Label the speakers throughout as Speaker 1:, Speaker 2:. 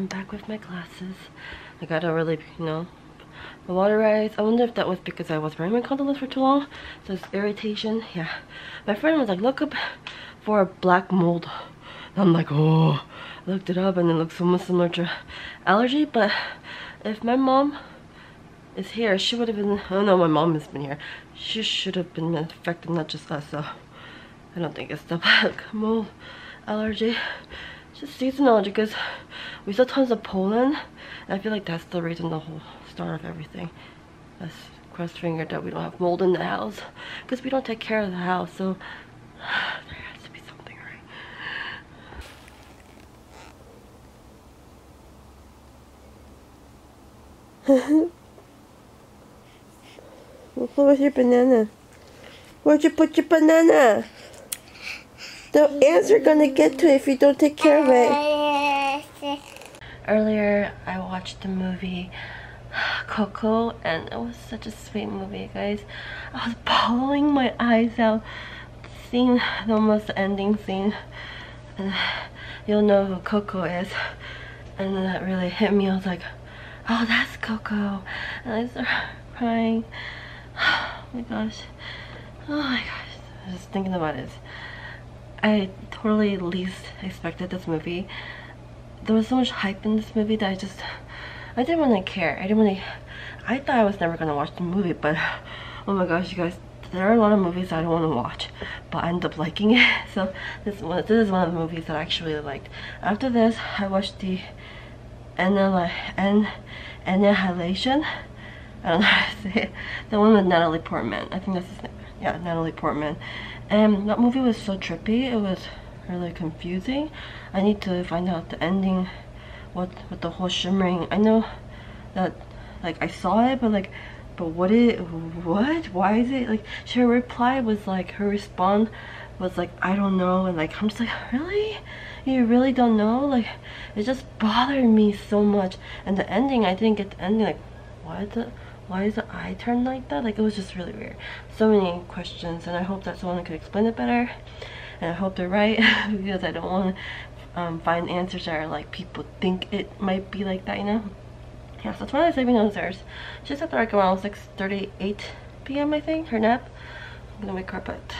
Speaker 1: I'm back with my glasses. I gotta really, you know, water eyes. I wonder if that was because I was wearing my contact contacts for too long. So it's irritation. Yeah. My friend was like, look up for a black mold. And I'm like, oh. I looked it up and it looks almost similar to allergy. But if my mom is here, she would have been, oh no, my mom has been here. She should have been affected, not just us. So I don't think it's the black mold allergy. Just seasonal because we saw tons of pollen. And I feel like that's the reason the whole start of everything. That's cross finger that we don't have mold in the house because we don't take care of the house. So there has to be something right. Was your banana? Where'd you put your banana? The ants are gonna get to it if you don't take care of it. Earlier, I watched the movie Coco, and it was such a sweet movie, guys. I was bawling my eyes out seeing the almost ending scene. And you'll know who Coco is. And that really hit me. I was like, oh, that's Coco. And I started crying. Oh my gosh. Oh my gosh. I was just thinking about it. I totally least expected this movie. There was so much hype in this movie that I just I didn't really care. I didn't really I thought I was never gonna watch the movie, but oh my gosh, you guys, there are a lot of movies I don't want to watch, but I end up liking it. So this one, this is one of the movies that I actually liked. After this, I watched the Annihilation. I don't know how to say it. The one with Natalie Portman. I think that's his name. Yeah, Natalie Portman. And that movie was so trippy. It was really confusing. I need to find out the ending. What with the whole shimmering. I know that like I saw it, but like, but what it what? Why is it like? Her reply was like her response was like I don't know, and like I'm just like really. You really don't know? Like, it just bothered me so much. And the ending, I didn't get the ending. Like, what? the why is the eye turned like that? Like it was just really weird. So many questions and I hope that someone could explain it better. And I hope they're right because I don't want to um, find answers that are like people think it might be like that, you know? Yeah, so Twilight sleeping downstairs. She's at the like around 6.38 p.m. I think, her nap. I'm gonna wake her up at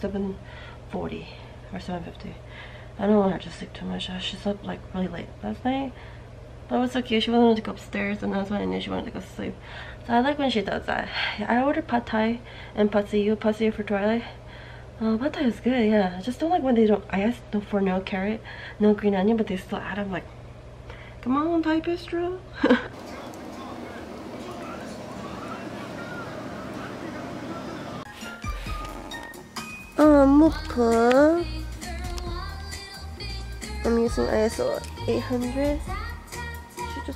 Speaker 1: 7.40 or 7.50. I don't want her to sleep too much. She slept like really late last night. That was so cute. She wanted to go upstairs and that's when I knew she wanted to go to sleep. So I like when she does that. I ordered pad thai and pad see. Pad see for Twilight. Oh, pad thai is good, yeah. I just don't like when they don't, I asked for no carrot, no green onion, but they still add them like, come on, Thai Bistro. oh, Mupa. I'm using ISO 800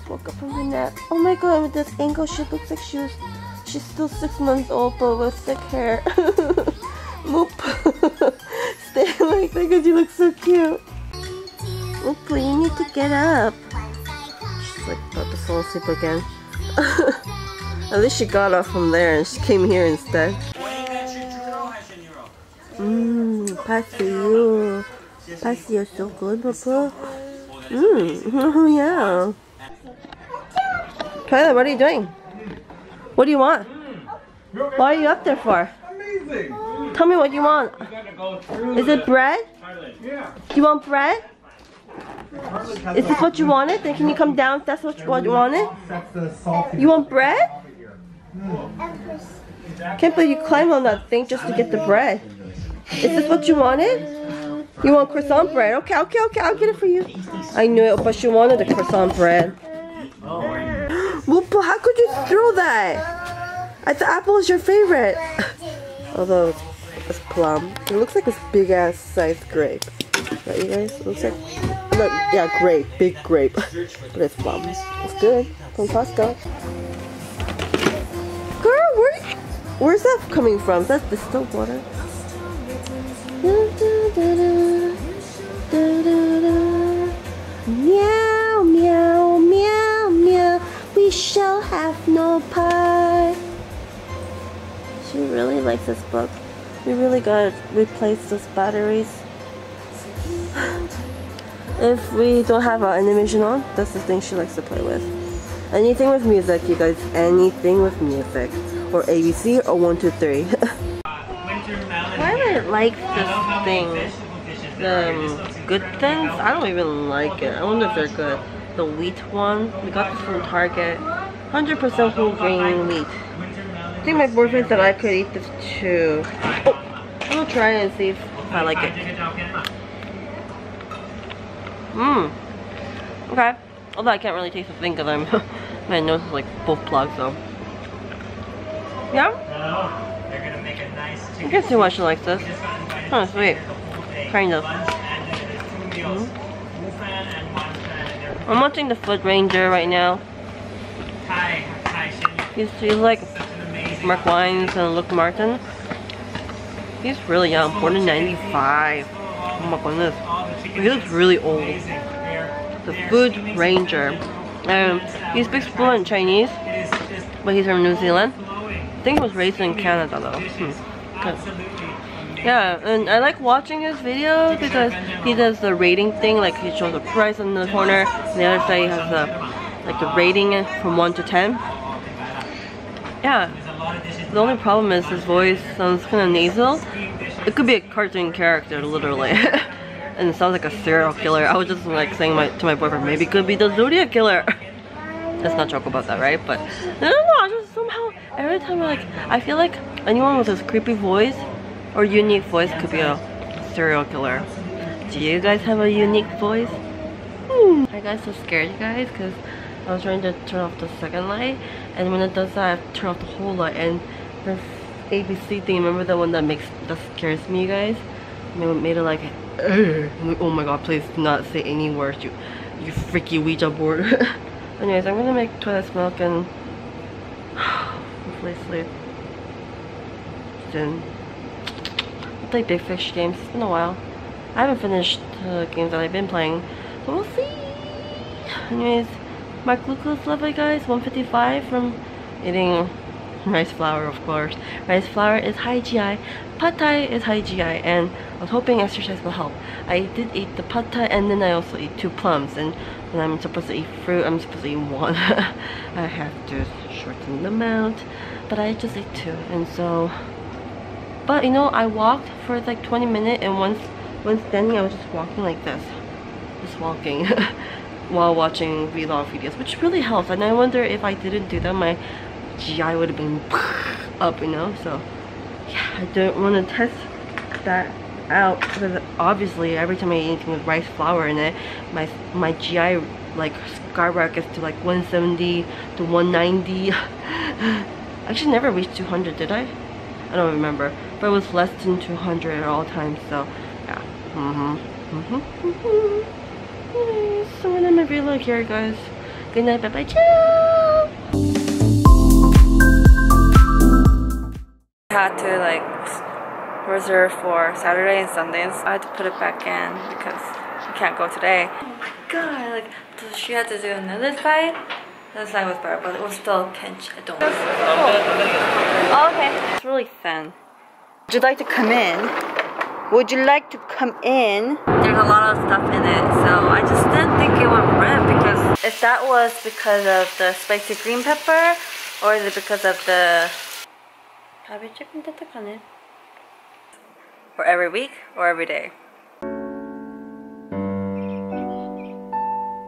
Speaker 1: woke up from her nap. Oh my god, with this angle, she looks like she was, she's still six months old, but with thick hair. Moop. Stay like that because you look so cute. Moop, you need to get up. She's like about to fall asleep again. At least she got off from there and she came here instead. Mmm, pasio. Pasio so good, Papa. Mmm, yeah. Twilight, what are you doing? What do you want? Why are you up there for? Amazing. Tell me what you want. Is it bread? Yeah. You want bread? Is this what you wanted? Then can you come down if that's what you wanted? You want bread? Can't believe you climb on that thing just to get the bread. Is this what you wanted? You want croissant bread? Okay, okay, okay, I'll get it for you. I knew it, but she wanted the croissant bread. Whoopa, how could you throw that? I thought apple is your favorite. Although it's plum. It looks like this big ass sized grape. Right, you guys? It looks like no, yeah, grape, big grape. but it's plum. It's good. From Costco. Girl, where where's that coming from? Is that distilled water? Really like this book. We really gotta replace those batteries. if we don't have our animation on, that's the thing she likes to play with. Anything with music, you guys. Anything with music. Or ABC or 123. Why do I like this thing? The um, good things? I don't even like it. I wonder if they're good. The wheat one. We got this from Target. 100% whole grain wheat. I think my boyfriend said I could eat this too. Oh, I'm gonna try it and see if I like it. Mmm. Okay. Although I can't really taste the thing because I'm my nose is like both plugged so. Yeah? I can see why she likes this. Oh sweet. Kind of. Mm -hmm. I'm watching the Food Ranger right now. He's, he's like Mark Wiens and Luke Martin. He's really young, born in 95. Oh my goodness. He looks really old. The Food Ranger. Um, he speaks fluent Chinese, but he's from New Zealand. I think he was raised in Canada though. Hmm. Yeah, and I like watching his videos because he does the rating thing, like he shows the price in the corner, and the other side he has the like the rating from 1 to 10. Yeah, the only problem is his voice sounds kind of nasal. It could be a cartoon character, literally. and it sounds like a serial killer. I was just like saying my, to my boyfriend, maybe it could be the Zodiac Killer. Let's not joke about that, right? But I don't know, I just somehow, every time I like, I feel like anyone with this creepy voice or unique voice could be a serial killer. Do you guys have a unique voice? Hmm. I got so scared, you guys, because I was trying to turn off the second light, and when it does that, I have to turn off the whole light, and the ABC thing, remember the one that makes, that scares me, you guys? Made it like, oh my god, please do not say any words, you, you freaky Ouija board. Anyways, I'm gonna make Twilight milk and hopefully sleep soon. I play Big Fish games, it's been a while. I haven't finished the games that I've been playing, so we'll see. Anyways, my glucose level, guys, 155 from eating rice flour, of course. Rice flour is high GI, pad thai is high GI, and I was hoping exercise will help. I did eat the pad thai, and then I also eat two plums, and when I'm supposed to eat fruit, I'm supposed to eat one. I have to shorten the amount, but I just ate two, and so... But, you know, I walked for like 20 minutes, and once, when standing, I was just walking like this. Just walking. while watching vlog videos, which really helps. And I wonder if I didn't do that, my GI would have been up, you know? So, yeah, I don't want to test that out because obviously every time I eat anything with rice flour in it, my my GI like skyrockets to like 170 to 190. I actually never reached 200, did I? I don't remember, but it was less than 200 at all times. So, yeah. Mm -hmm. Mm -hmm. Mm -hmm. So I'm gonna my vlog here, guys. Good night, bye bye, ciao! Had to like reserve for Saturday and Sundays. I had to put it back in because I can't go today. Oh my god, like she had to do another side. The side was better, but it was still a pinch. I don't. Oh, okay. It's really thin. Would you like to come in? Would you like to come in? There's a lot of stuff in it, so I just didn't think it would rip because if that was because of the spicy green pepper or is it because of the or every week or every day?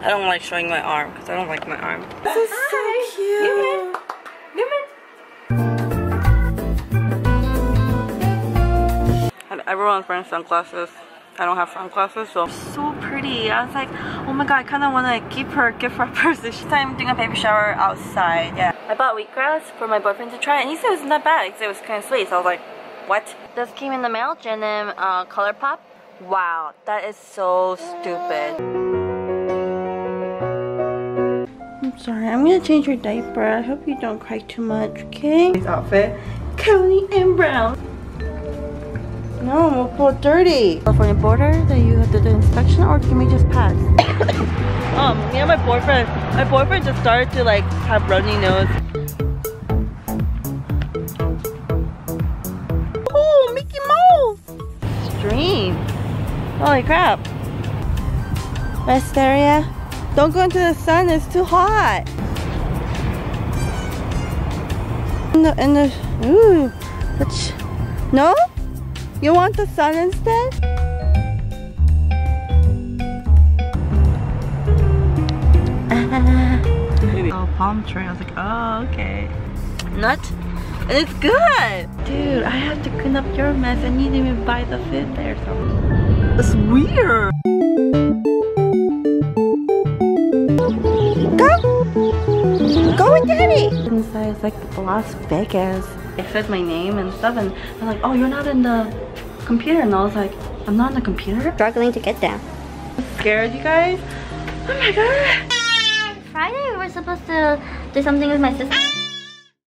Speaker 1: I don't like showing my arm because I don't like my arm. This is Hi. so cute. everyone's wearing sunglasses. I don't have sunglasses, so so pretty. I was like, oh my god, I kind of want to keep her, give her a person. She's time doing a baby shower outside. Yeah, I bought wheatgrass for my boyfriend to try, and he said it was not bad. He said it was kind of sweet. So I was like, what? This came in the mail, J&M uh, ColourPop. Wow, that is so stupid. I'm sorry, I'm gonna change your diaper. I hope you don't cry too much, okay? This outfit, Coney and Brown. No, pull dirty. California border that you have to do inspection or can we just pass? um, me and my boyfriend, my boyfriend just started to like have runny nose. Oh, Mickey Mouse! Stream. Holy crap. Rest area. Don't go into the sun, it's too hot. In the, in the, ooh, which? You want the sun instead?
Speaker 2: Oh, palm tree. I was like, oh, okay.
Speaker 1: Nut? And it's good!
Speaker 2: Dude, I have to clean up your mess I didn't even buy the food there. So it's weird.
Speaker 1: Go! Go with daddy!
Speaker 2: Inside it's like Las Vegas. It says my name and stuff and they're like, oh, you're not in the computer. And I was like, I'm not on the computer?
Speaker 3: Struggling to get there.
Speaker 2: Scared, you guys? Oh my god.
Speaker 3: Friday we were supposed to do something with my sister.